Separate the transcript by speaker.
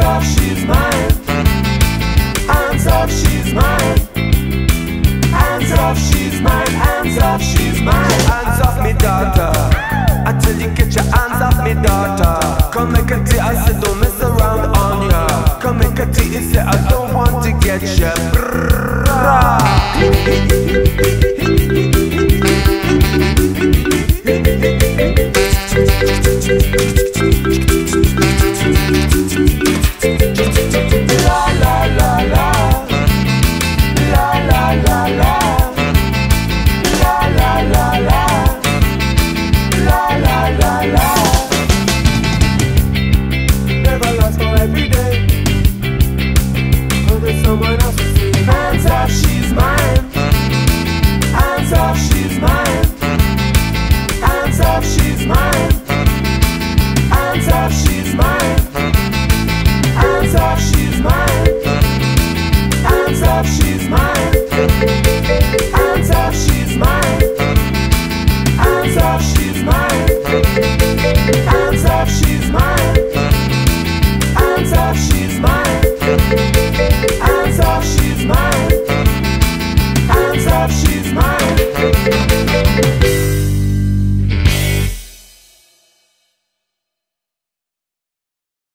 Speaker 1: off, she's mine. Hands off, she's mine. Hands off, she's mine. Hands off, she's mine. Hands off
Speaker 2: me daughter I tell you get your hands off me daughter Come make a tea, I said don't mess around on ya Come make a tea, he said I don't want to get ya
Speaker 1: she